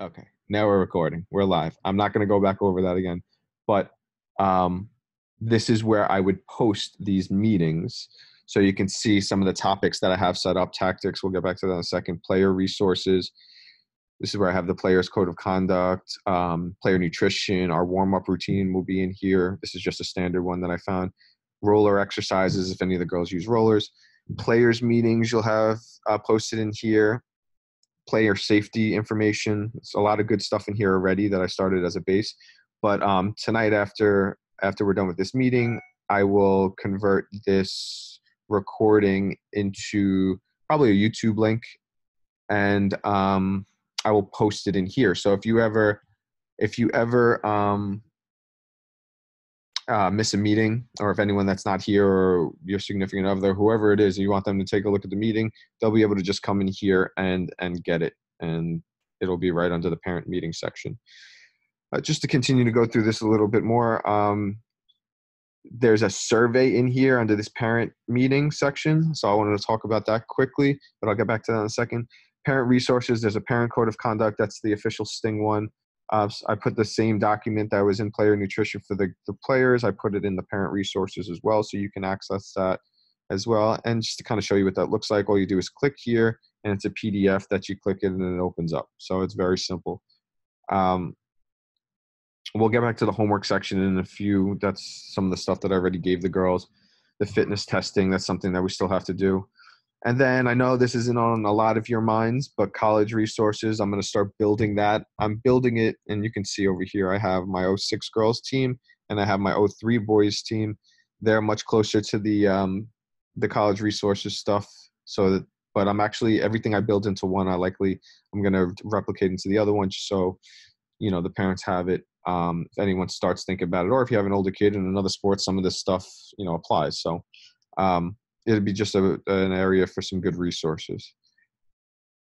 Okay, now we're recording. We're live. I'm not going to go back over that again, but um, this is where I would post these meetings so you can see some of the topics that I have set up. Tactics, we'll get back to that in a second. Player resources. This is where I have the player's code of conduct, um, player nutrition. Our warm up routine will be in here. This is just a standard one that I found. Roller exercises, if any of the girls use rollers. Players meetings, you'll have uh, posted in here player safety information. It's a lot of good stuff in here already that I started as a base. But um, tonight, after after we're done with this meeting, I will convert this recording into probably a YouTube link, and um, I will post it in here. So if you ever if you ever um, uh, miss a meeting, or if anyone that's not here, or your significant other, whoever it is, you want them to take a look at the meeting, they'll be able to just come in here and and get it, and it'll be right under the parent meeting section. Uh, just to continue to go through this a little bit more, um, there's a survey in here under this parent meeting section. So I wanted to talk about that quickly, but I'll get back to that in a second. Parent resources, there's a parent code of conduct. That's the official Sting one. Uh, I put the same document that was in player nutrition for the, the players. I put it in the parent resources as well, so you can access that as well. And just to kind of show you what that looks like, all you do is click here, and it's a PDF that you click it and it opens up. So it's very simple. Um, we'll get back to the homework section in a few. That's some of the stuff that I already gave the girls. The fitness testing, that's something that we still have to do. And then I know this isn't on a lot of your minds, but college resources, I'm going to start building that. I'm building it, and you can see over here, I have my 06 girls team and I have my 03 boys team. They're much closer to the um, the college resources stuff. So, that, but I'm actually everything I build into one, I likely I'm going to replicate into the other one, so you know the parents have it. Um, if anyone starts thinking about it, or if you have an older kid in another sport, some of this stuff you know applies. So. Um, it'd be just a, an area for some good resources.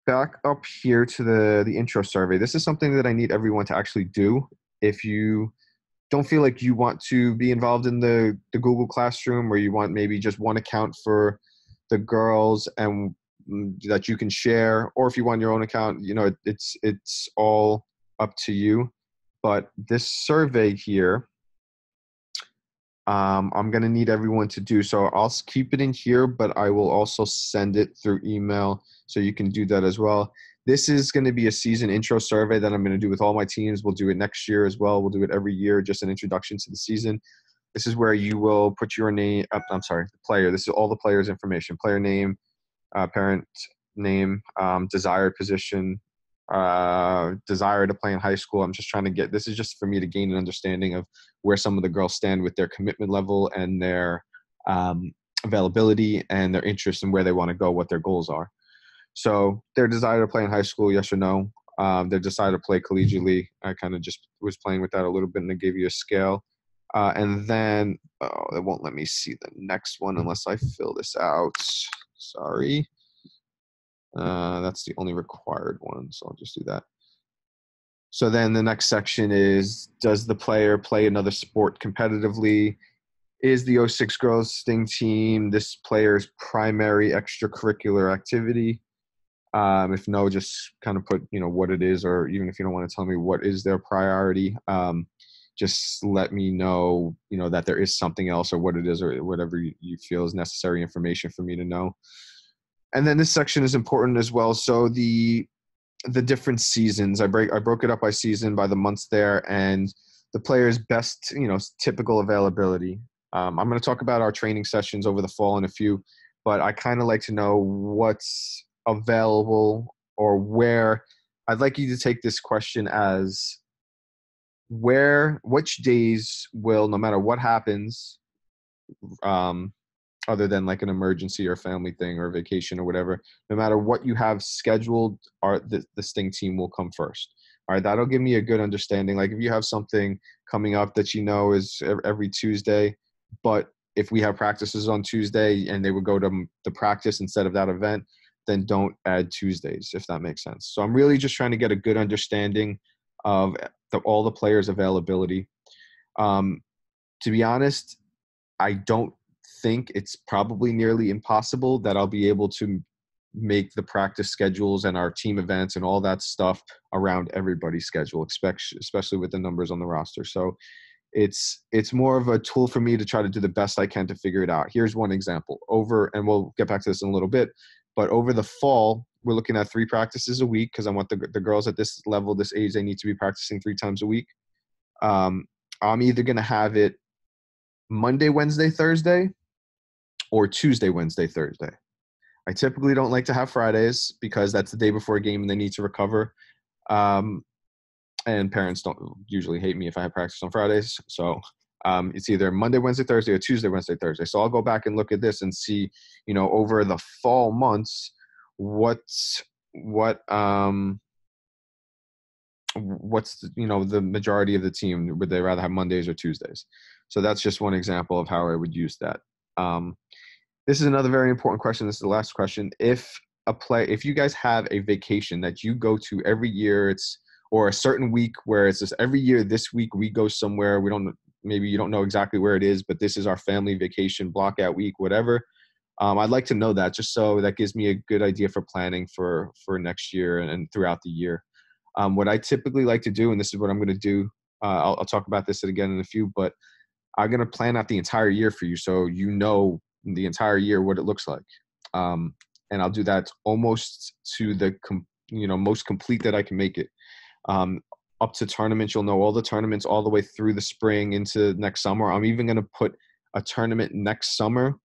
Back up here to the the intro survey. This is something that I need everyone to actually do. If you don't feel like you want to be involved in the the Google Classroom, or you want maybe just one account for the girls and mm, that you can share, or if you want your own account, you know it, it's it's all up to you. But this survey here um, I'm going to need everyone to do. So I'll keep it in here, but I will also send it through email so you can do that as well. This is going to be a season intro survey that I'm going to do with all my teams. We'll do it next year as well. We'll do it every year, just an introduction to the season. This is where you will put your name. Uh, I'm sorry, the player. This is all the players' information: player name, uh, parent name, um, desired position, uh, desire to play in high school. I'm just trying to get this is just for me to gain an understanding of where some of the girls stand with their commitment level and their um, availability and their interest in where they want to go, what their goals are. So their desire to play in high school, yes or no. Um, their desire to play collegiately. I kind of just was playing with that a little bit and they gave you a scale. Uh, and then oh, it won't let me see the next one unless I fill this out. Sorry. Uh, that's the only required one, so I'll just do that. So then the next section is Does the player play another sport competitively? Is the 06 girls Sting team this player's primary extracurricular activity? Um, if no, just kind of put you know what it is, or even if you don't want to tell me what is their priority, um, just let me know you know that there is something else or what it is or whatever you feel is necessary information for me to know and then this section is important as well. So the the different seasons, I break I broke it up by season by the months there, and the player's best, you know, typical availability. Um, I'm going to talk about our training sessions over the fall in a few, but I kind of like to know what's available or where. I'd like you to take this question as where, which days will, no matter what happens, um, other than like an emergency or family thing or vacation or whatever, no matter what you have scheduled, our the, the Sting team will come first. All right, that'll give me a good understanding. Like if you have something coming up that you know is every Tuesday, but if we have practices on Tuesday and they would go to the practice instead of that event, then don't add Tuesdays if that makes sense. So I'm really just trying to get a good understanding of the, all the players' availability. Um, to be honest, I don't think it's probably nearly impossible that I'll be able to make the practice schedules and our team events and all that stuff around everybody's schedule, especially with the numbers on the roster. So it's it's more of a tool for me to try to do the best I can to figure it out. Here's one example. Over and we'll get back to this in a little bit, but over the fall, we're looking at three practices a week because I want the the girls at this level, this age, they need to be practicing three times a week. Um, I'm either going to have it Monday, Wednesday, Thursday, or Tuesday, Wednesday, Thursday. I typically don't like to have Fridays because that's the day before a game and they need to recover. Um, and parents don't usually hate me if I have practice on Fridays. So um, it's either Monday, Wednesday, Thursday, or Tuesday, Wednesday, Thursday. So I'll go back and look at this and see, you know, over the fall months, what's what um what's the, you know the majority of the team would they rather have Mondays or Tuesdays? So that's just one example of how I would use that. Um, this is another very important question. This is the last question. If a play, if you guys have a vacation that you go to every year, it's or a certain week where it's just every year. This week we go somewhere. We don't maybe you don't know exactly where it is, but this is our family vacation block out week, whatever. Um, I'd like to know that just so that gives me a good idea for planning for for next year and, throughout the year. Um, what I typically like to do, and this is what I'm going to do, uh, I'll, I'll, talk about this again in a few, but I'm going to plan out the entire year for you so you know the entire year what it looks like. Um, and I'll do that almost to the com- you know most complete that I can make it. Um, up to tournaments, you'll know all the tournaments all the way through the spring into next summer. I'm even going to put a tournament next summer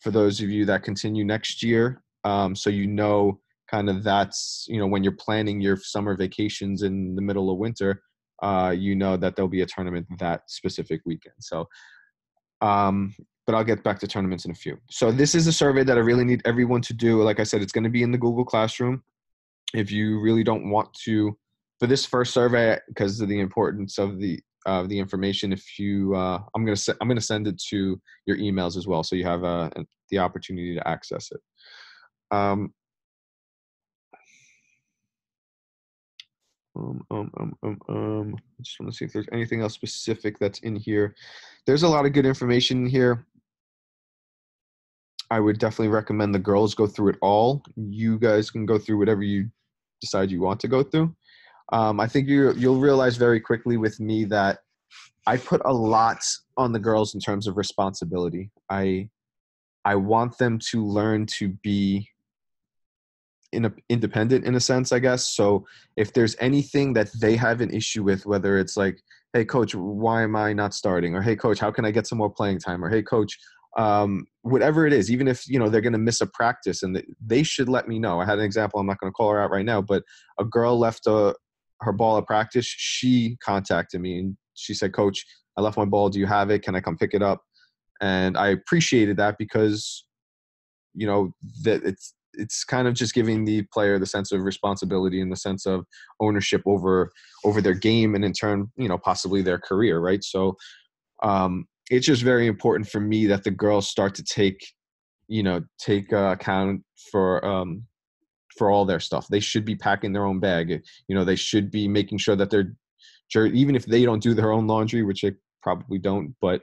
for those of you that continue next year, um, so you know kind of that's you know when you're planning your summer vacations in the middle of winter uh, you know that there'll be a tournament that specific weekend so um, but i'll get back to tournaments in a few. So this is a survey that i really need everyone to do. Like i said it's going to be in the google classroom. If you really don't want to for this first survey because of the importance of the of the information if you uh, i'm going to se- i'm going to send it to your emails as well so you have uh, the opportunity to access it. Um, Um, um, um, um, um, I just want to see if there's anything else specific that's in here. There's a lot of good information here. I would definitely recommend the girls go through it all. You guys can go through whatever you decide you want to go through. Um, I think you you'll realize very quickly with me that I put a lot on the girls in terms of responsibility. I I want them to learn to be in a, independent in a sense, I guess. So if there's anything that they have an issue with, whether it's like, hey, coach, why am I not starting? Or hey, coach, how can I get some more playing time? Or hey, coach, um, whatever it is, even if you know they're going to miss a practice, and they should let me know. I had an example. I'm not going to call her out right now, but a girl left a, uh, her ball at practice. She contacted me and she said, "Coach, I left my ball. Do you have it? Can I come pick it up?" And I appreciated that because you know that it's it's kind of just giving the player the sense of responsibility and the sense of ownership over over their game and in turn you know possibly their career right so um it's just very important for me that the girls start to take you know take uh, account for um for all their stuff they should be packing their own bag you know they should be making sure that they're even if they don't do their own laundry which they probably don't but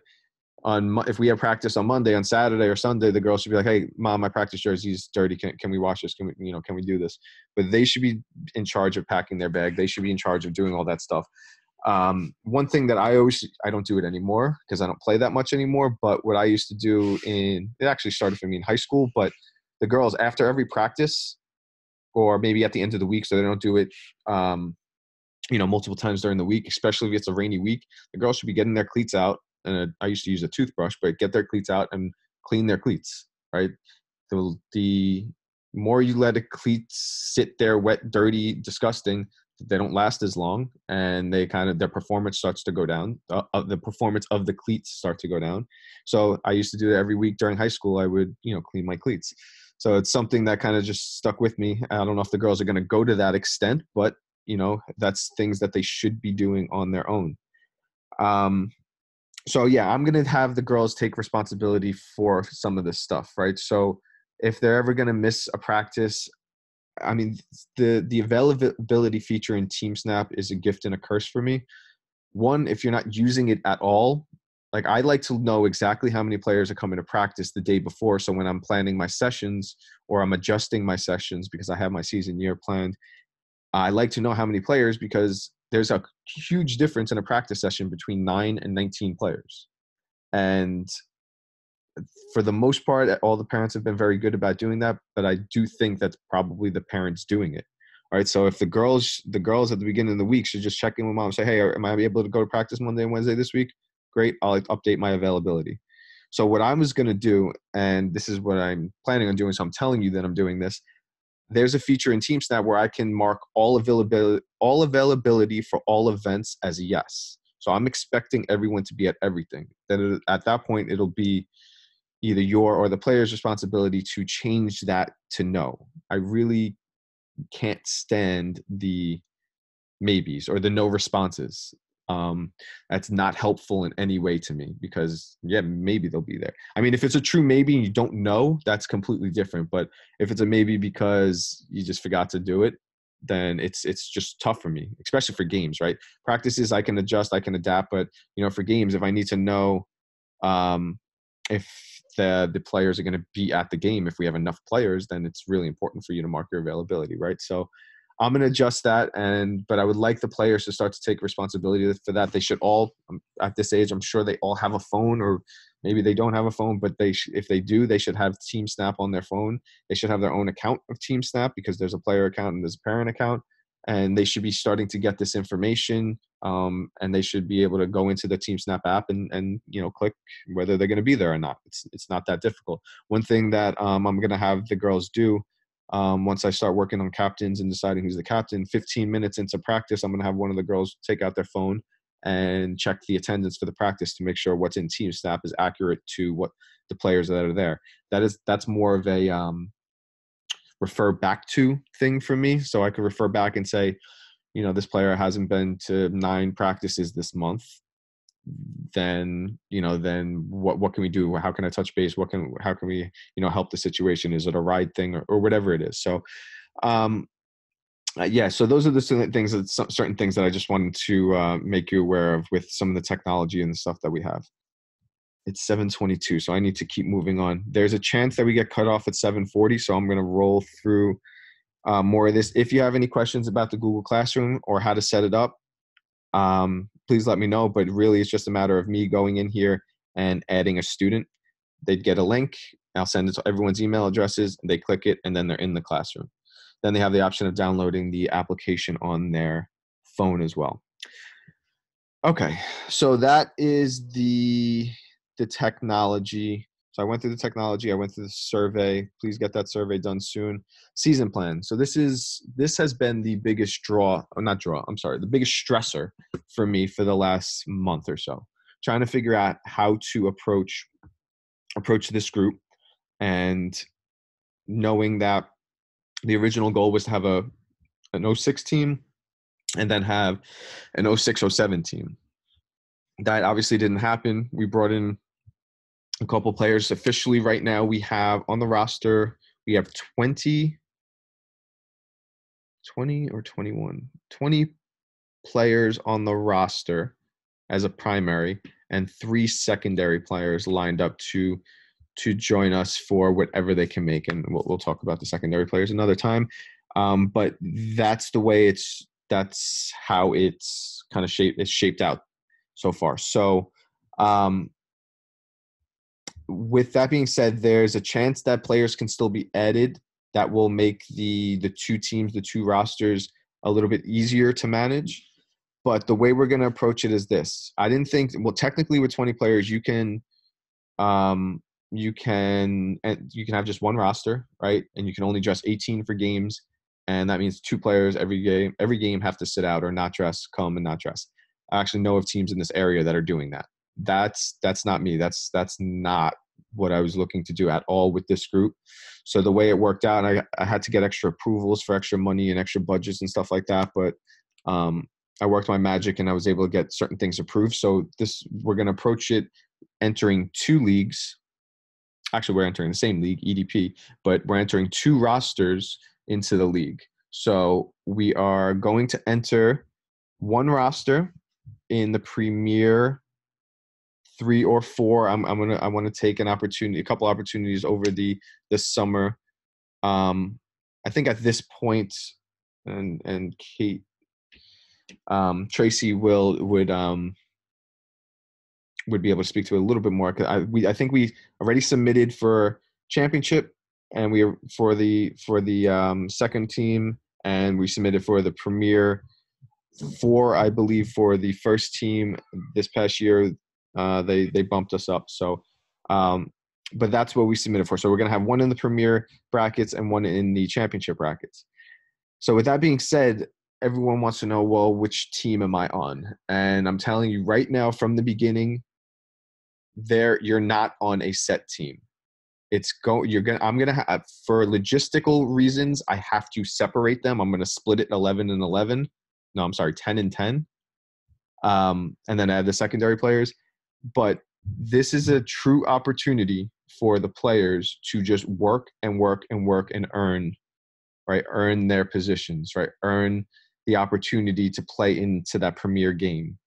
on if we have practice on Monday, on Saturday or Sunday, the girls should be like, "Hey, mom, my practice jersey is dirty. Can can we wash this? Can we you know can we do this?" But they should be in charge of packing their bag. They should be in charge of doing all that stuff. Um, one thing that I always I don't do it anymore because I don't play that much anymore. But what I used to do in it actually started for me in high school. But the girls after every practice, or maybe at the end of the week, so they don't do it. Um, you know, multiple times during the week, especially if it's a rainy week, the girls should be getting their cleats out and I used to use a toothbrush, but get their cleats out and clean their cleats, right? The, the more you let a cleat sit there wet, dirty, disgusting, they don't last as long and they kind of their performance starts to go down uh, uh, the performance of the cleats start to go down. So i used to do that every week during high school i would you know clean my cleats. So it's something that kind of just stuck with me. I don't know if the girls are going to go to that extent but you know that's things that they should be doing on their own. Um, so yeah, I'm gonna have the girls take responsibility for some of this stuff, right? So if they're ever gonna miss a practice, I mean, the the availability feature in TeamSnap is a gift and a curse for me. One, if you're not using it at all, like I like to know exactly how many players are coming to practice the day before. So when I'm planning my sessions or I'm adjusting my sessions because I have my season year planned, I like to know how many players because there's a huge difference in a practice session between nine and 19 players. And for the most part, all the parents have been very good about doing that. But I do think that's probably the parents doing it. All right. So if the girls, the girls at the beginning of the week should just check in with mom, say, "Hey, am I able to go to practice Monday and Wednesday this week?" Great. I'll update my availability. So what I was going to do, and this is what I'm planning on doing. So I'm telling you that I'm doing this. There's a feature in TeamSnap where I can mark all availability, all availability for all events as yes. So I'm expecting everyone to be at everything. Then at that point, it'll be either your or the player's responsibility to change that to no. I really can't stand the maybes or the no responses. Um, that's not helpful in any way to me because yeah, maybe they'll be there. I mean, if it's a true maybe and you don't know, that's completely different. But if it's a maybe because you just forgot to do it, then it's it's just tough for me, especially for games, right? Practices I can adjust, I can adapt, but you know, for games, if I need to know um, if the the players are going to be at the game. If we have enough players, then it's really important for you to mark your availability, right? So I'm going to adjust that, and but I would like the players to start to take responsibility for that. They should all, um, at this age, I'm sure they all have a phone, or maybe they don't have a phone, but they sh- if they do, they should have Team Snap on their phone. They should have their own account of Team Snap because there's a player account and there's a parent account, and they should be starting to get this information um, and they should be able to go into the team snap app and, and you know click whether they're going to be there or not. It's, it's not that difficult. One thing that um, i'm going to have the girls do um, once i start working on captains and deciding who's the captain 15 minutes into practice i'm going to have one of the girls take out their phone and check the attendance for the practice to make sure what's in team snap is accurate to what the players that are there. That is that's more of a um, refer back to thing for me. So I could refer back and say, you know, this player hasn't been to nine practices this month. Then you know, then what what can we do? How can I touch base? What can how can we you know help the situation? Is it a ride thing or, or whatever it is? So, um, uh, yeah. So those are the things that certain things that I just wanted to uh, make you aware of with some of the technology and the stuff that we have it's 722 so i need to keep moving on. There's a chance that we get cut off at 740 so i'm going to roll through uh, more of this. If you have any questions about the google classroom or how to set it up um, please let me know but really it's just a matter of me going in here and adding a student. They'd get a link i'll send it to everyone's email addresses they click it and then they're in the classroom. Then they have the option of downloading the application on their phone as well. Okay so that is the the technology. So I went through the technology. I went through the survey. Please get that survey done soon. Season plan. So this is this has been the biggest draw, or not draw. I'm sorry, the biggest stressor for me for the last month or so. Trying to figure out how to approach approach this group, and knowing that the original goal was to have a an 06 team and then have an 06 07 team. That obviously didn't happen. We brought in a couple players officially right now we have on the roster. We have 20 20 or 21 20 players on the roster as a primary and three secondary players lined up to to join us for whatever they can make. And we'll, we'll talk about the secondary players another time. Um, but that's the way it's that's how it's kind of shaped it's shaped out so far. So um, with that being said, there's a chance that players can still be added that will make the the two teams, the two rosters, a little bit easier to manage. But the way we're going to approach it is this: I didn't think. Well, technically, with 20 players, you can, um, you can, and you can have just one roster, right? And you can only dress 18 for games, and that means two players every game. Every game have to sit out or not dress, come and not dress. I actually know of teams in this area that are doing that that's that's not me. That's that's not what i was looking to do at all with this group. So the way it worked out i, I had to get extra approvals for extra money and extra budgets and stuff like that but um, i worked my magic and i was able to get certain things approved. So this we're going to approach it entering two leagues. Actually we're entering the same league edp but we're entering two rosters into the league. So we are going to enter one roster in the premier three or four. I'm I'm gonna I want to take an opportunity, a couple opportunities over the this summer. Um, I think at this point, and and Kate, um, Tracy will would um would be able to speak to a little bit more. Cause I we I think we already submitted for championship, and we are for the for the um, second team, and we submitted for the premier. Four, I believe, for the first team this past year, uh, they they bumped us up. So, um, but that's what we submitted for. So we're gonna have one in the premier brackets and one in the championship brackets. So with that being said, everyone wants to know, well, which team am I on? And I'm telling you right now, from the beginning, there you're not on a set team it's go you're gonna i'm gonna have for logistical reasons i have to separate them i'm gonna split it 11 and 11 no i'm sorry 10 and 10 um, and then add the secondary players but this is a true opportunity for the players to just work and work and work and earn right? Earn their positions right? Earn the opportunity to play into that premier game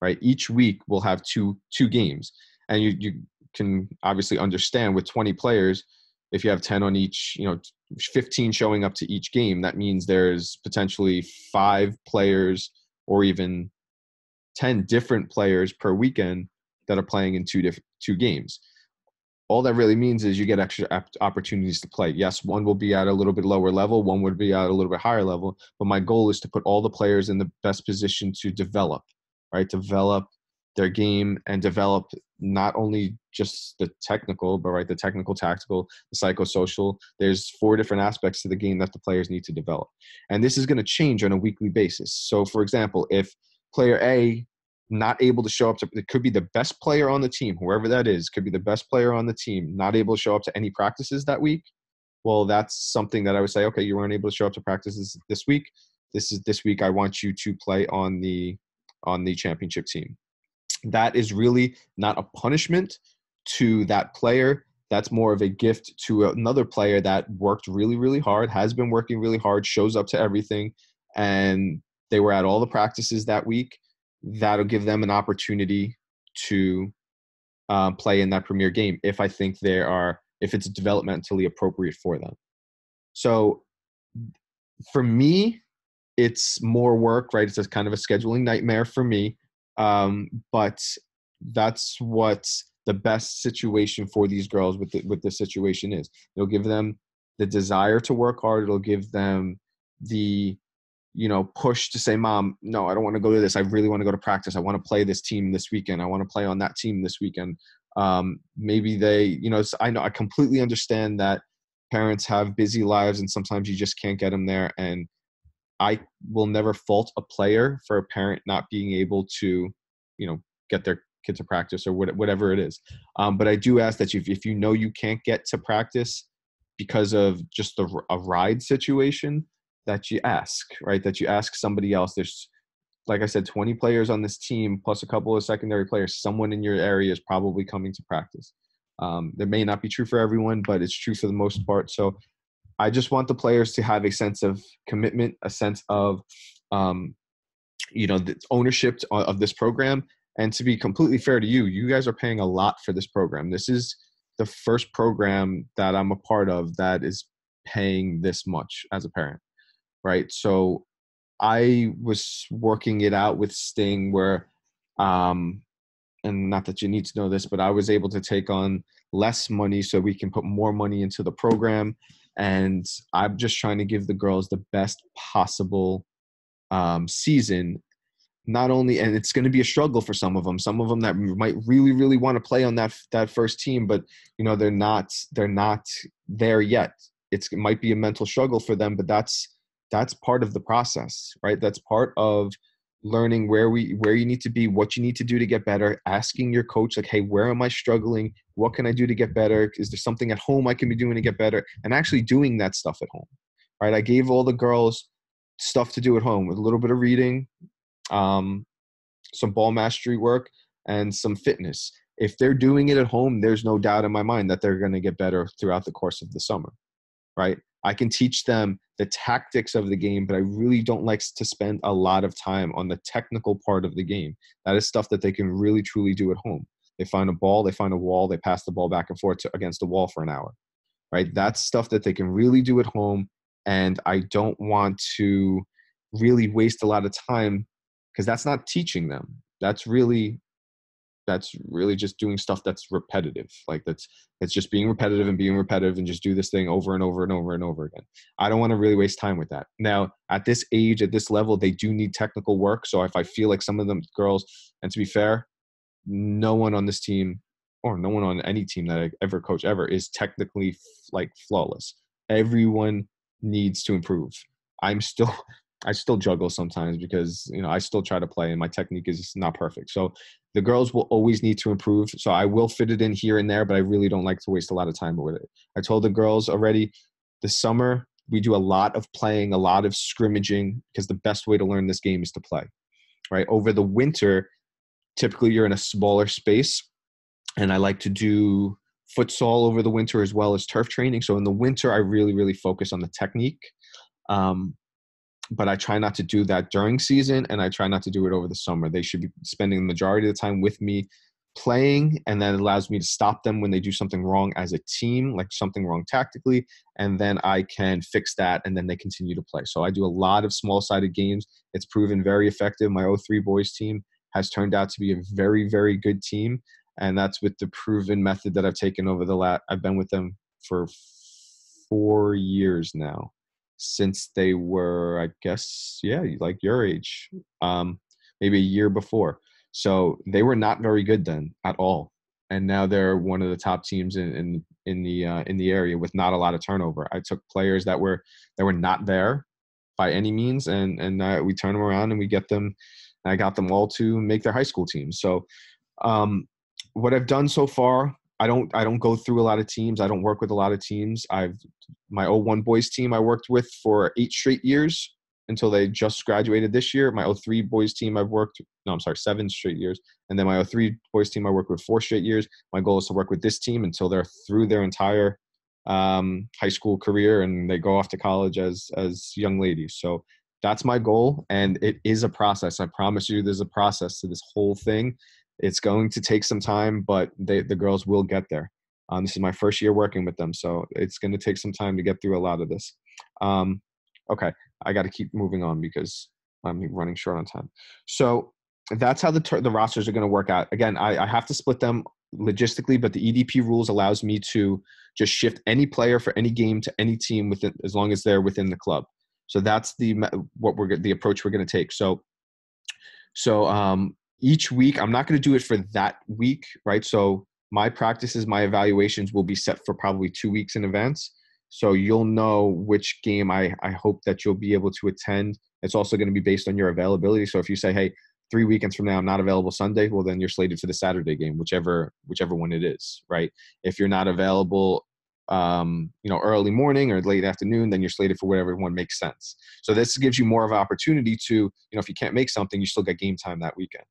right? Each week we'll have two two games. And you you can obviously understand with 20 players if you have 10 on each you know 15 showing up to each game that means there's potentially five players or even 10 different players per weekend that are playing in two different two games all that really means is you get extra opportunities to play yes one will be at a little bit lower level one would be at a little bit higher level but my goal is to put all the players in the best position to develop right develop their game and develop not only just the technical, but right, the technical, tactical, the psychosocial. There's four different aspects to the game that the players need to develop. And this is going to change on a weekly basis. So, for example, if player A not able to show up to it could be the best player on the team, whoever that is, could be the best player on the team, not able to show up to any practices that week. Well, that's something that I would say, okay, you weren't able to show up to practices this week. This is this week I want you to play on the on the championship team that is really not a punishment to that player. That's more of a gift to another player that worked really, really hard, has been working really hard, shows up to everything, and they were at all the practices that week. That'll give them an opportunity to uh, play in that premier game if I think they are, if it's developmentally appropriate for them. So for me, it's more work, right? It's kind of a scheduling nightmare for me um, but that's what the best situation for these girls with the, with the situation is. It'll give them the desire to work hard. It'll give them the you know push to say mom no i don't want to go to this. I really want to go to practice. I want to play this team this weekend. I want to play on that team this weekend. Um, maybe they you know i know i completely understand that parents have busy lives and sometimes you just can't get them there and I will never fault a player for a parent not being able to, you know, get their kid to practice or whatever it is. Um, but I do ask that you, if you know you can't get to practice because of just a ride situation, that you ask, right? That you ask somebody else. There's, like I said, 20 players on this team plus a couple of secondary players. Someone in your area is probably coming to practice. Um, that may not be true for everyone, but it's true for the most part. So I just want the players to have a sense of commitment, a sense of, um, you know, the ownership of this program. And to be completely fair to you, you guys are paying a lot for this program. This is the first program that I'm a part of that is paying this much as a parent, right? So I was working it out with Sting where, um, and not that you need to know this, but I was able to take on less money so we can put more money into the program and I'm just trying to give the girls the best possible um, season. Not only, and it's going to be a struggle for some of them. Some of them that might really, really want to play on that that first team, but you know they're not they're not there yet. It's, it might be a mental struggle for them, but that's that's part of the process, right? That's part of learning where we where you need to be what you need to do to get better asking your coach like hey where am i struggling? What can i do to get better? Is there something at home i can be doing to get better? And actually doing that stuff at home right? I gave all the girls stuff to do at home with a little bit of reading um, some ball mastery work and some fitness. If they're doing it at home there's no doubt in my mind that they're going to get better throughout the course of the summer right I can teach them the tactics of the game, but I really don't like to spend a lot of time on the technical part of the game. That is stuff that they can really truly do at home. they find a ball, they find a wall, they pass the ball back and forth to, against the wall for an hour. Right? That's stuff that they can really do at home. And I don't want to really waste a lot of time because that's not teaching them. That's really that's really just doing stuff that's repetitive like that's it's just being repetitive and being repetitive and just do this thing over and over and over and over again. I don't want to really waste time with that. Now at this age at this level they do need technical work so if i feel like some of them girls and to be fair no one on this team or no one on any team that i ever coach ever is technically like flawless. Everyone needs to improve. I'm still I still juggle sometimes because you know I still try to play and my technique is not perfect. So the girls will always need to improve. So I will fit it in here and there, but I really don't like to waste a lot of time with it. I told the girls already the summer we do a lot of playing, a lot of scrimmaging because the best way to learn this game is to play. Right? Over the winter, typically you're in a smaller space and I like to do futsal over the winter as well as turf training. So in the winter I really really focus on the technique. Um, but I try not to do that during season and I try not to do it over the summer. They should be spending the majority of the time with me playing and then it allows me to stop them when they do something wrong as a team, like something wrong tactically, and then I can fix that and then they continue to play. So I do a lot of small-sided games. It's proven very effective. My 03 boys team has turned out to be a very very good team and that's with the proven method that I've taken over the lat I've been with them for 4 years now since they were, I guess, yeah, like your age, um, maybe a year before. So they were not very good then at all, and now they're one of the top teams in in, in the uh, in the area with not a lot of turnover. I took players that were that were not there by any means, and and uh, we turn them around and we get them. I got them all to make their high school teams. So, um, what I've done so far I don't I don't go through a lot of teams. I don't work with a lot of teams. I've my 01 boys team I worked with for eight straight years until they just graduated this year. My 03 boys team I've worked no I'm sorry seven straight years, and then my 03 boys team I worked with four straight years. My goal is to work with this team until they're through their entire um, high school career and they go off to college as as young ladies. So that's my goal, and it is a process. I promise you, there's a process to this whole thing it's going to take some time, but they, the girls will get there. Um, this is my first year working with them, so it's going to take some time to get through a lot of this. Um, okay, I got to keep moving on because I'm running short on time. So that's how the ter- the rosters are going to work out. Again, I, I have to split them logistically, but the EDP rules allows me to just shift any player for any game to any team within as long as they're within the club. So that's the what we're the approach we're going to take. So so um, each week i'm not going to do it for that week right? So my practices my evaluations will be set for probably two weeks in advance. So you'll know which game i i hope that you'll be able to attend. It's also going to be based on your availability. So if you say hey three weekends from now i'm not available sunday well then you're slated for the saturday game whichever whichever one it is right? If you're not available um, you know, early morning or late afternoon, then you're slated for whatever one makes sense. So this gives you more of an opportunity to, you know, if you can't make something, you still get game time that weekend.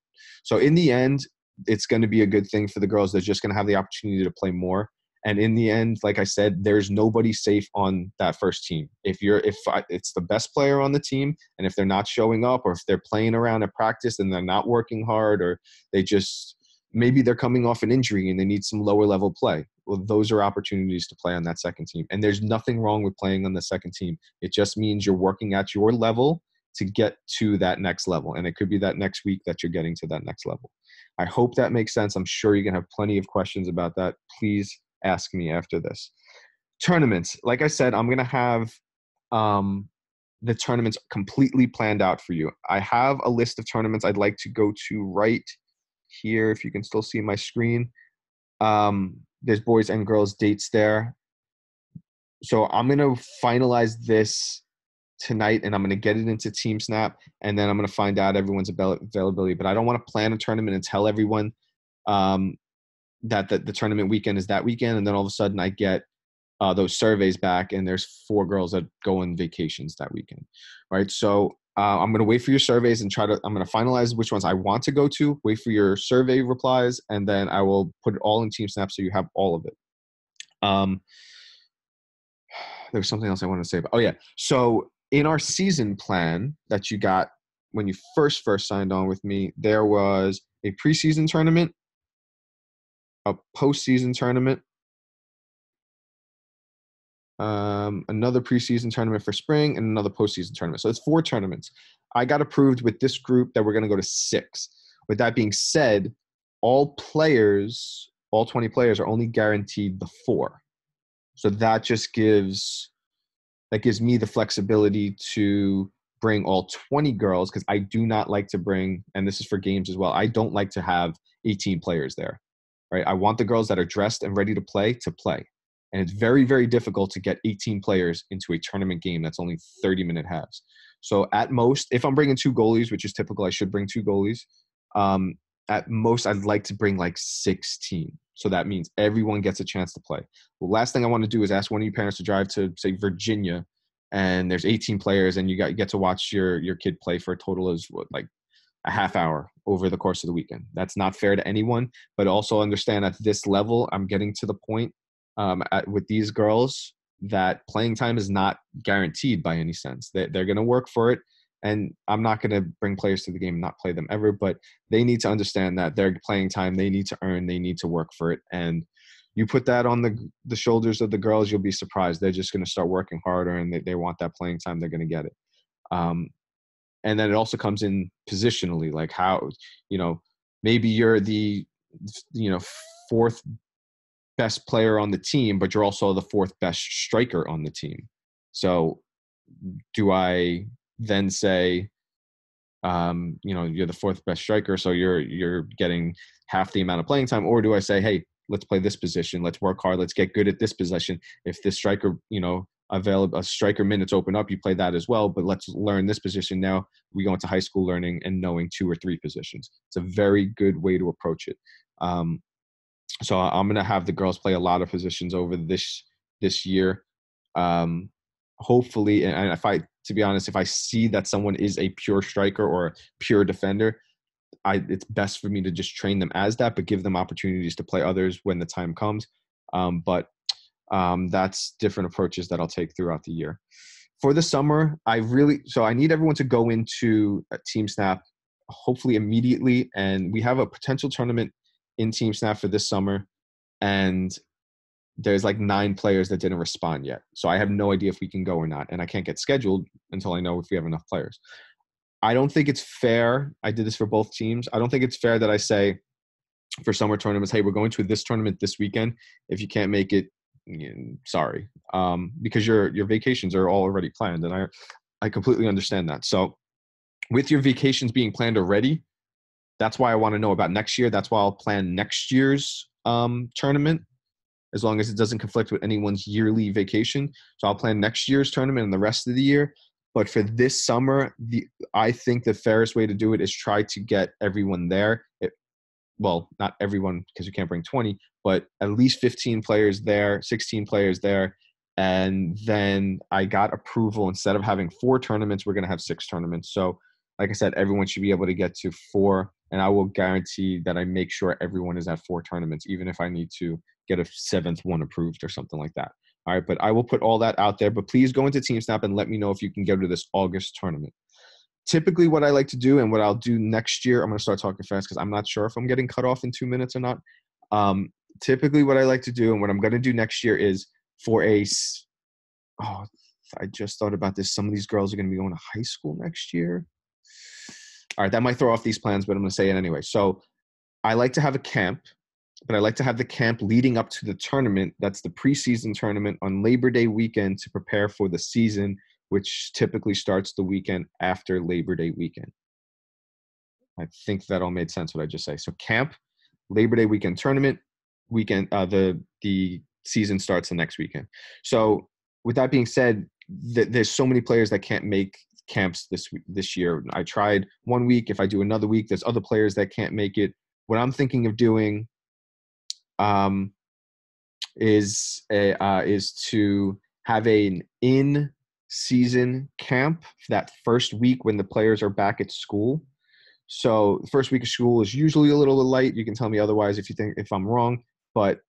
So in the end, it's going to be a good thing for the girls. They're just going to have the opportunity to play more. And in the end, like I said, there's nobody safe on that first team. If you're, if I, it's the best player on the team, and if they're not showing up, or if they're playing around at practice and they're not working hard, or they just maybe they're coming off an injury and they need some lower level play. Well, those are opportunities to play on that second team. And there's nothing wrong with playing on the second team. It just means you're working at your level to get to that next level. And it could be that next week that you're getting to that next level. I hope that makes sense. I'm sure you're going to have plenty of questions about that. Please ask me after this. Tournaments. Like I said, I'm going to have um, the tournaments completely planned out for you. I have a list of tournaments I'd like to go to right here, if you can still see my screen. Um, there's boys and girls dates there. So I'm going to finalize this tonight and I'm going to get it into Team Snap and then I'm going to find out everyone's availability. But I don't want to plan a tournament and tell everyone um, that the, the, tournament weekend is that weekend. And then all of a sudden I get uh, those surveys back and there's four girls that go on vacations that weekend. Right. So uh, I'm going to wait for your surveys and try to, I'm going to finalize which ones I want to go to, wait for your survey replies, and then I will put it all in Team Snap so you have all of it. Um, there was something else I wanted to say. About, oh, yeah. So in our season plan that you got when you first first signed on with me, there was a preseason tournament, a postseason tournament, um, another preseason tournament for spring, and another postseason tournament. So it's four tournaments. I got approved with this group that we're going to go to six. With that being said, all players, all 20 players, are only guaranteed the four. So that just gives that gives me the flexibility to bring all 20 girls because I do not like to bring, and this is for games as well. I don't like to have 18 players there. Right? I want the girls that are dressed and ready to play to play. And it's very, very difficult to get 18 players into a tournament game that's only 30 minute halves. So at most, if I'm bringing two goalies, which is typical, I should bring two goalies. Um, at most, I'd like to bring like 16. So that means everyone gets a chance to play. The last thing I want to do is ask one of you parents to drive to, say, Virginia, and there's 18 players, and you got you get to watch your your kid play for a total of what, like a half hour over the course of the weekend. That's not fair to anyone. But also understand at this level, I'm getting to the point um, at, with these girls that playing time is not guaranteed by any sense. They, they're going to work for it. And I'm not going to bring players to the game and not play them ever, but they need to understand that their playing time, they need to earn, they need to work for it. And you put that on the the shoulders of the girls, you'll be surprised. They're just going to start working harder and they, they want that playing time, they're going to get it. Um, and then it also comes in positionally, like how, you know, maybe you're the, you know, fourth best player on the team, but you're also the fourth best striker on the team. So do I then say, um, you know, you're the fourth best striker, so you're you're getting half the amount of playing time, or do I say, hey, let's play this position, let's work hard, let's get good at this position. If this striker, you know, available a striker minutes open up, you play that as well. But let's learn this position now. We go into high school learning and knowing two or three positions. It's a very good way to approach it. Um, so I'm going to have the girls play a lot of positions over this this year. Um, hopefully, and if I, to be honest, if I see that someone is a pure striker or a pure defender, I it's best for me to just train them as that, but give them opportunities to play others when the time comes. Um, but um, that's different approaches that I'll take throughout the year. For the summer, I really so I need everyone to go into Team Snap hopefully immediately, and we have a potential tournament in Team Snap for this summer, and there's like nine players that didn't respond yet. So I have no idea if we can go or not, and I can't get scheduled until I know if we have enough players. I don't think it's fair. I did this for both teams. I don't think it's fair that I say for summer tournaments, hey, we're going to this tournament this weekend. If you can't make it, sorry, um, because your your vacations are all already planned, and I I completely understand that. So with your vacations being planned already, that's why I want to know about next year. That's why I'll plan next year's um, tournament, as long as it doesn't conflict with anyone's yearly vacation. So I'll plan next year's tournament and the rest of the year. But for this summer, the I think the fairest way to do it is try to get everyone there. It, well, not everyone because you can't bring 20, but at least 15 players there, 16 players there. And then I got approval instead of having four tournaments, we're going to have six tournaments. So, like I said, everyone should be able to get to four and I will guarantee that I make sure everyone is at four tournaments, even if I need to get a seventh one approved or something like that. All right, but I will put all that out there. But please go into TeamSnap and let me know if you can go to this August tournament. Typically, what I like to do and what I'll do next year, I'm going to start talking fast because I'm not sure if I'm getting cut off in two minutes or not. Um, typically, what I like to do and what I'm going to do next year is for a. Oh, I just thought about this. Some of these girls are going to be going to high school next year all right, that might throw off these plans, but I'm going to say it anyway. So I like to have a camp, but I like to have the camp leading up to the tournament. That's the preseason tournament on Labor Day weekend to prepare for the season, which typically starts the weekend after Labor Day weekend. I think that all made sense what I just say. So camp, Labor Day weekend tournament, weekend uh, the the season starts the next weekend. So with that being said, th- there's so many players that can't make camps this this year. I tried one week. If I do another week, there's other players that can't make it. What I'm thinking of doing um, is a, uh, is to have an in season camp that first week when the players are back at school. So the first week of school is usually a little light. You can tell me otherwise if you think if I'm wrong. But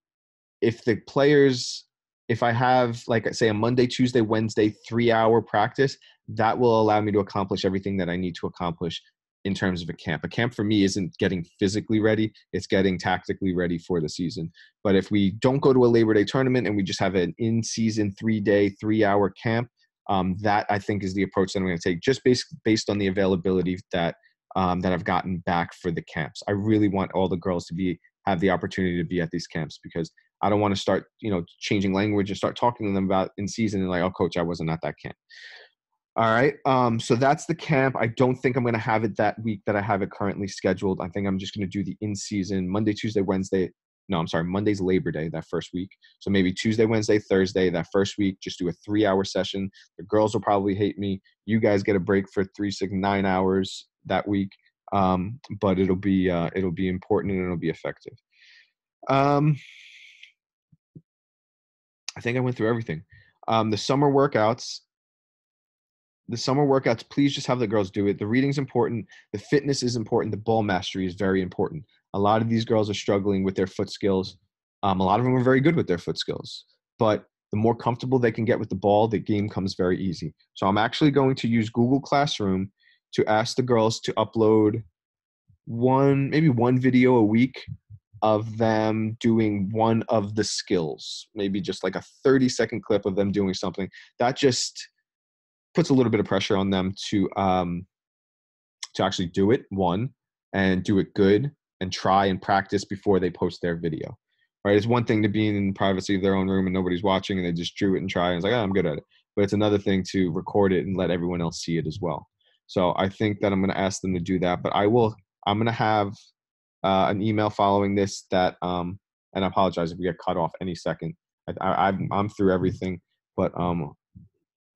if the players if I have like say a Monday, Tuesday, Wednesday three hour practice, that will allow me to accomplish everything that I need to accomplish in terms of a camp. A camp for me isn't getting physically ready, it's getting tactically ready for the season. But if we don't go to a Labor Day tournament and we just have an in season three day, three hour camp, um, that I think is the approach that I'm going to take just based, based on the availability that. Um, that I've gotten back for the camps. I really want all the girls to be have the opportunity to be at these camps because I don't want to start, you know, changing language and start talking to them about in season and like, oh, coach, I wasn't at that camp. All right. Um, so that's the camp. I don't think I'm going to have it that week that I have it currently scheduled. I think I'm just going to do the in season Monday, Tuesday, Wednesday. No, I'm sorry. Monday's Labor Day that first week. So maybe Tuesday, Wednesday, Thursday that first week. Just do a three hour session. The girls will probably hate me. You guys get a break for three, six, nine hours that week. Um, but it'll be uh, it'll be important and it'll be effective. Um, I think I went through everything. Um, the summer workouts the summer workouts, please just have the girls do it. The reading's important. The fitness is important. The ball mastery is very important. A lot of these girls are struggling with their foot skills. Um, a lot of them are very good with their foot skills, but the more comfortable they can get with the ball, the game comes very easy. So I'm actually going to use Google Classroom to ask the girls to upload one, maybe one video a week of them doing one of the skills, maybe just like a 30 second clip of them doing something. That just puts a little bit of pressure on them to um, to actually do it one and do it good and try and practice before they post their video. Right? It's one thing to be in the privacy of their own room and nobody's watching and they just drew it and try and it's like, oh, I'm good at it. But it's another thing to record it and let everyone else see it as well. So I think that I'm going to ask them to do that. But I will. I'm going to have uh, an email following this that. Um, and I apologize if we get cut off any second. I, I, I'm I'm through everything, but um,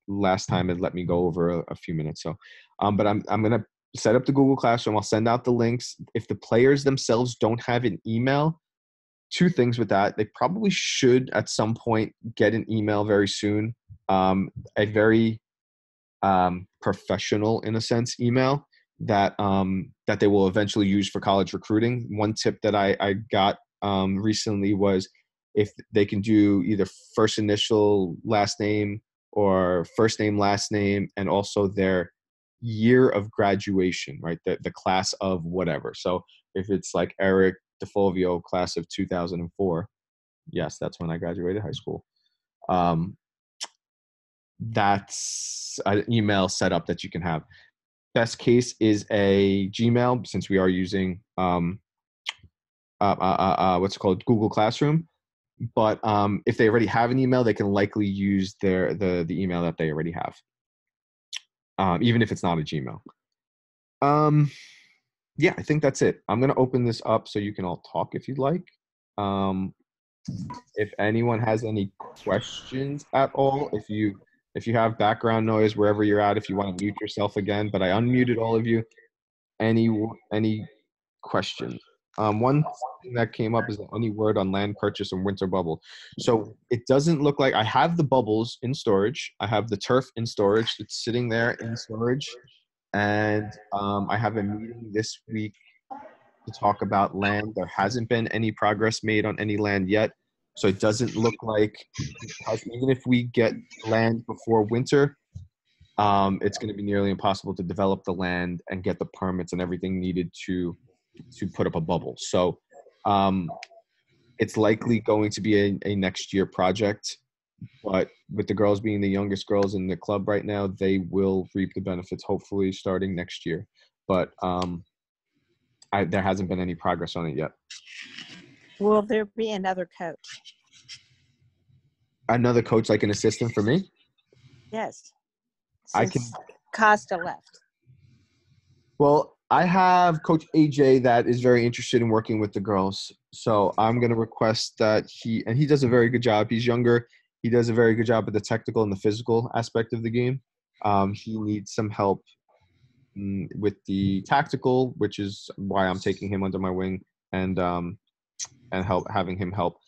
last time it let me go over a, a few minutes. So, um, but I'm I'm gonna set up the Google Classroom. I'll send out the links. If the players themselves don't have an email, two things with that. They probably should at some point get an email very soon. Um, a very um, professional, in a sense, email that um, that they will eventually use for college recruiting. One tip that I, I got um, recently was if they can do either first initial, last name, or first name, last name, and also their year of graduation, right? The, the class of whatever. So if it's like Eric Difulvio, class of 2004, yes, that's when I graduated high school. Um, that's an email setup that you can have. Best case is a Gmail, since we are using um, uh, uh, uh, uh what's called Google Classroom but um, if they already have an email, they can likely use their the the email that they already have, um, even if it's not a Gmail. Um, yeah, I think that's it. I'm gonna open this up so you can all talk if you'd like. Um, if anyone has any questions at all, if you if you have background noise wherever you're at, if you want to mute yourself again, but I unmuted all of you. Any any questions? Um, one thing that came up is the only word on land purchase and winter bubble. So it doesn't look like I have the bubbles in storage. I have the turf in storage. It's sitting there in storage, and um, I have a meeting this week to talk about land. There hasn't been any progress made on any land yet, so it doesn't look like even if we get land before winter. Um, it's going to be nearly impossible to develop the land and get the permits and everything needed to to put up a bubble. So um, it's likely going to be a, a next year project. But with the girls being the youngest girls in the club right now, they will reap the benefits hopefully starting next year. But um, I, there hasn't been any progress on it yet. Will there be another coach? Another coach, like an assistant for me? Yes. I can. Costa left. Well, I have Coach AJ that is very interested in working with the girls. So I'm going to request that he, and he does a very good job. He's younger. He does a very good job at the technical and the physical aspect of the game. Um, he needs some help mm, with the tactical, which is why I'm taking him under my wing and um, and help having him help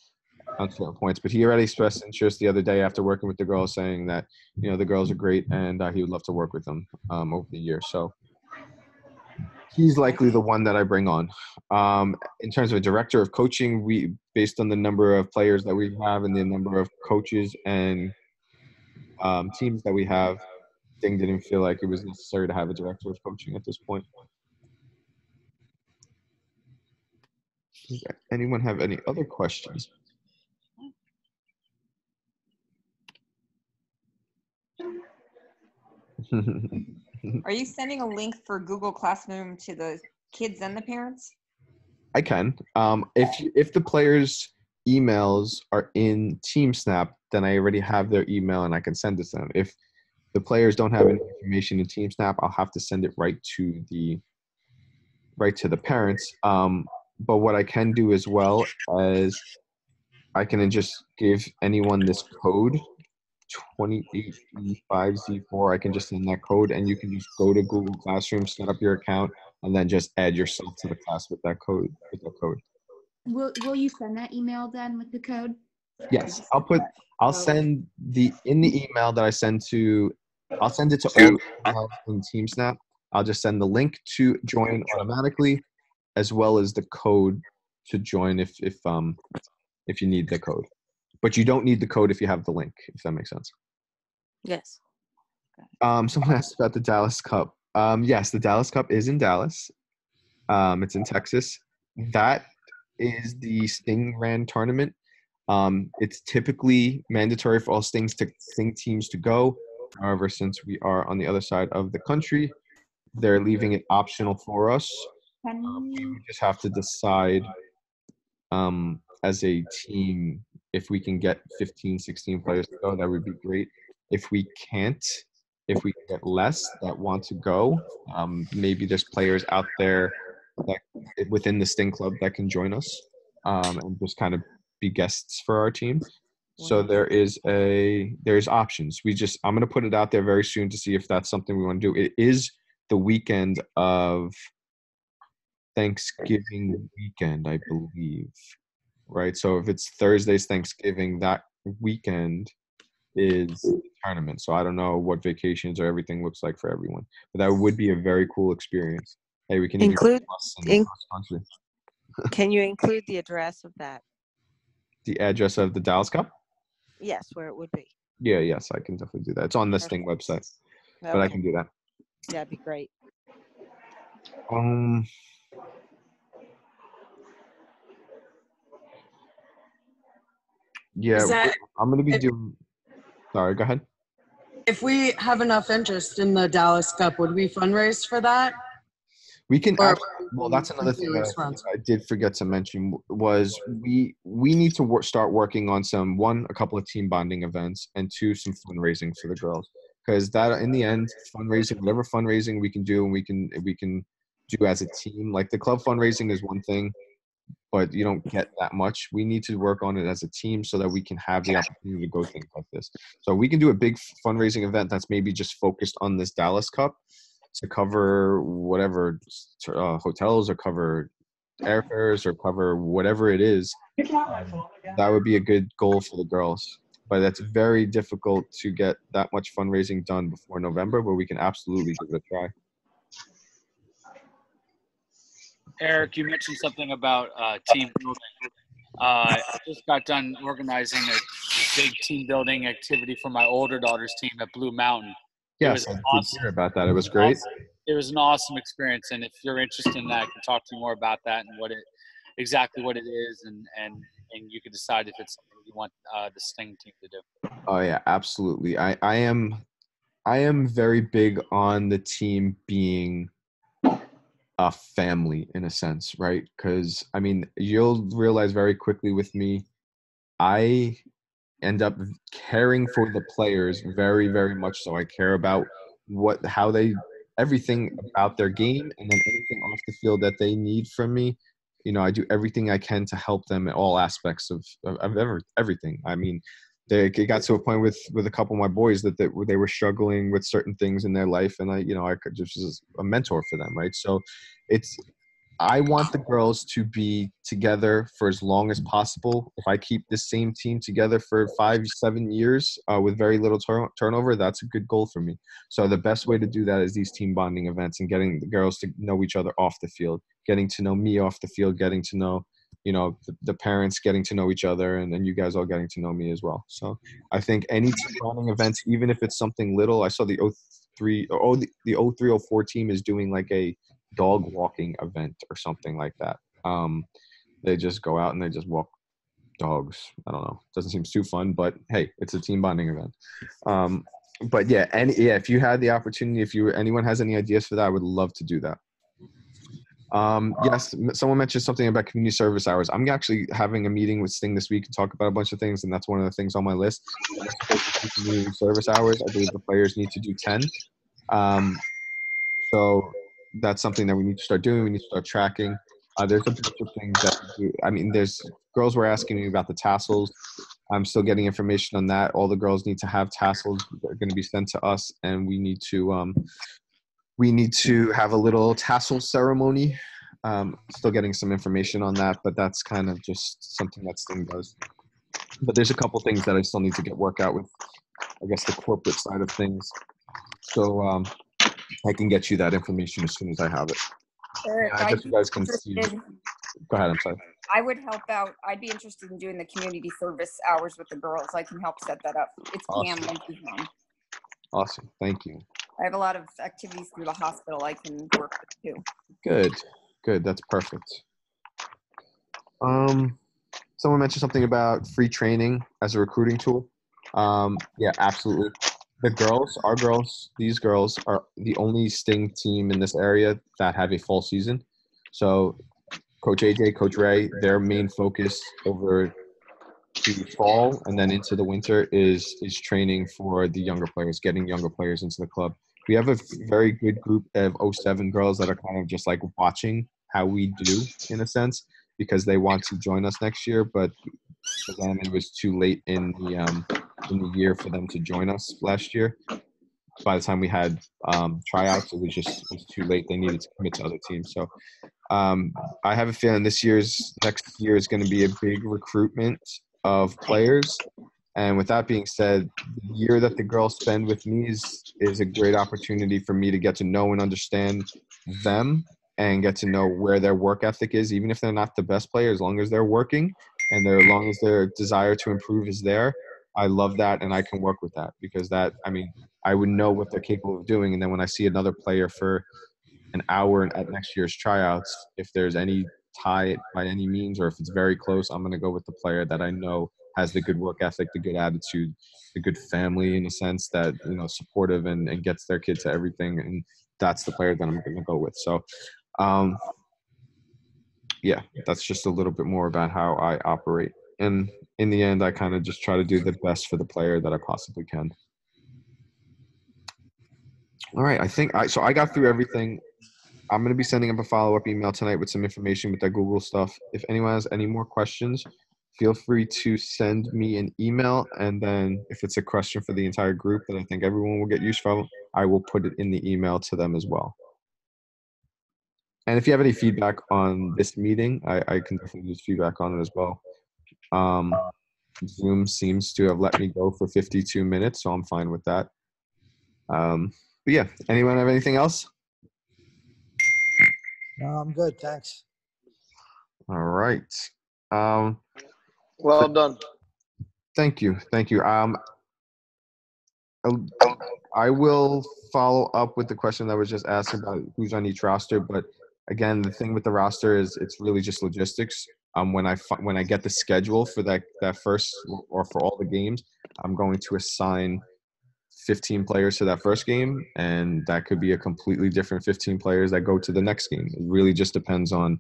on certain points. But he already expressed interest the other day after working with the girls, saying that you know the girls are great and uh, he would love to work with them um, over the year. So he's likely the one that I bring on. Um, in terms of a director of coaching, we based on the number of players that we have and the number of coaches and um, teams that we have, Ding didn't feel like it was necessary to have a director of coaching at this point. Does anyone have any other questions? Are you sending a link for Google Classroom to the kids and the parents? I can. Um, if if the players' emails are in TeamSnap, then I already have their email and I can send it to them. If the players don't have any information in TeamSnap, I'll have to send it right to the right to the parents. Um, but what I can do as well as I can just give anyone this code 28E5Z4. I can just send that code and you can just go to Google Classroom, set up your account, and then just add yourself to the class with that code. With that code. Will, will you send that email then with the code? Yes, I'll put. I'll oh. send the in the email that I send to. I'll send it to all emails in TeamSnap. I'll just send the link to join automatically, as well as the code to join if if um if you need the code. But you don't need the code if you have the link. If that makes sense. Yes. Um, someone asked about the Dallas Cup. Um, yes, the Dallas Cup is in Dallas. Um, it's in Texas. That is the Stingran tournament. Um, it's typically mandatory for all Stings to Sting teams to go. However, since we are on the other side of the country, they're leaving it optional for us. Can Um, we just have to decide um, as a team if we can get 15, 16 players to go. That would be great. If we can't, if we get less that want to go, um, maybe there's players out there that within the Sting Club that can join us um, and just kind of be guests for our team. So there is a there's options. We just I'm gonna put it out there very soon to see if that's something we want to do. It is the weekend of Thanksgiving weekend, I believe. Right. So if it's Thursday's Thanksgiving, that weekend is the tournament. So I don't know what vacations or everything looks like for everyone. But that would be a very cool experience. Hey, we can Include- bus and in- Can you include the address of that? the address of the Dallas Cup. Yes, where it would be. Yeah, yes, I can definitely do that. It's on the Sting website, but I can do that. That'd be great. Um. Yeah, that I'm gonna be if- doing. Sorry, go ahead. if we have enough interest in the Dallas Cup, would we fundraise for that? We can. Or well, that's another thing that I. I did forget to mention was we we need to wor- start working on some one a couple of team bonding events and two some fundraising for the girls because that in the end fundraising whatever fundraising we can do and we can we can do as a team like the club fundraising is one thing but you don't get that much. We need to work on it as a team so that we can have the opportunity to go things like this. So we can do a big fundraising event that's maybe just focused on this dallas cup to cover whatever uh, hotels or cover airfares or cover whatever it is. That would be a good goal for the girls. But that's very difficult to get that much fundraising done before november but we can absolutely give it a try Eric, you mentioned something about uh, team building. Uh, I just got done organizing a big team building activity for my older daughter's team at Blue Mountain. Yes i did awesome. hear about that it was great It was an awesome experience, and if you're interested in that, I can talk to you more about that and what it exactly what it is, and and and you can decide if it's something you want uh, the Sting team to do. Oh yeah, absolutely. I I am I am very big on the team being a family in a sense, right? Cuz I mean, you'll realize very quickly with me I end up caring for the players very very much so. I care about what how they everything about their game and then anything off the field that they need from me you know i do everything i can to help them in all aspects of of, of every, everything i mean they it got to a point with with a couple of my boys that they, they were struggling with certain things in their life and i you know i could just was a mentor for them right? So it's i want the girls to be together for as long as possible. If i keep the same team together for five seven years uh, with very little tur- turnover that's a good goal for me. So the best way to do that is these team bonding events and getting the girls to know each other off the field getting to know me off the field getting to know you know the, the parents getting to know each other and then you guys all getting to know me as well so i think any team bonding events even if it's something little i saw the 03 oh the, the 0304 team is doing like a dog walking event or something like that um they just go out and they just walk dogs. I don't know. Doesn't seem too fun, but hey, it's a team bonding event. Um, but yeah, and yeah, if you had the opportunity, if you anyone has any ideas for that, I would love to do that. Um, yes, someone mentioned something about community service hours. I'm actually having a meeting with Sting this week to talk about a bunch of things, and that's one of the things on my list. Community service hours. I believe the players need to do ten. Um, so that's something that we need to start doing. We need to start tracking. Uh, there's a bunch of things that do. I mean, there's girls were asking me about the tassels. I'm still getting information on that. All the girls need to have tassels. They're going to be sent to us, and we need to um, we need to have a little tassel ceremony. Um, still getting some information on that, but that's kind of just something that Sting does. But there's a couple things that I still need to get work out with. I guess the corporate side of things. So um, I can get you that information as soon as I have it. Eric, I guess you guys can see. Go ahead. I'm sorry. I would help out. I'd be interested in doing the community service hours with the girls. I can help set that up. It's Pam Awesome. Mom. Awesome. Thank you. I have a lot of activities through the hospital I can work with too. Good. Good. That's perfect. Um, someone mentioned something about free training as a recruiting tool. Um, yeah, absolutely. The girls, our girls, these girls are the only Sting team in this area that have a full season. So, Coach AJ, Coach Ray, their main focus over the fall and then into the winter is is training for the younger players, getting younger players into the club. We have a very good group of 07 girls that are kind of just like watching how we do in a sense because they want to join us next year, but it was too late in the um, in the year for them to join us last year. By the time we had um, tryouts, it was just it was too late. They needed to commit to other teams. So um, I have a feeling this year's next year is going to be a big recruitment of players. And with that being said, the year that the girls spend with me is is a great opportunity for me to get to know and understand them and get to know where their work ethic is, even if they're not the best player, as long as they're working and they're, as long as their desire to improve is there. I love that and I can work with that because that I mean I would know what they're capable of doing and then when I see another player for an hour at next year's tryouts, if there's any tie by any means or if it's very close, I'm gonna go with the player that I know has the good work ethic, the good attitude, the good family in a sense that you know supportive and, and gets their kid to everything and that's the player that I'm gonna go with. So um yeah, that's just a little bit more about how I operate. And in the end, I kind of just try to do the best for the player that I possibly can. All right, I think I so I got through everything. I'm going to be sending up a follow up email tonight with some information with that Google stuff. If anyone has any more questions, feel free to send me an email. And then if it's a question for the entire group that I think everyone will get use from, I will put it in the email to them as well. And if you have any feedback on this meeting, I, I can definitely use feedback on it as well. Um, Zoom seems to have let me go for 52 minutes, so I'm fine with that. Um, but yeah, anyone have anything else? No, I'm good, thanks. All right. Um, Well done. thank you, thank you. Um, I'll- follow up with the question that was just asked about who's on each roster. But again, the thing with the roster is it's really just logistics. Um, when I when I get the schedule for that that first or for all the games, I'm going to assign 15 players to that first game, and that could be a completely different 15 players that go to the next game. It really just depends on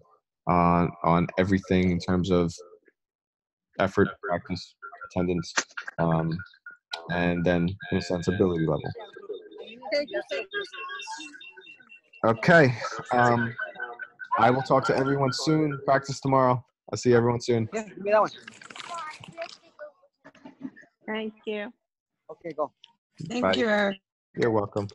on on everything in terms of effort, practice, attendance, um, and then in a sense ability level. Okay. Um, I will talk to everyone soon. Practice tomorrow. I'll see everyone soon. Yeah, give me that one. Thank you. Okay, go. Thank Bye. you, Eric. You're welcome.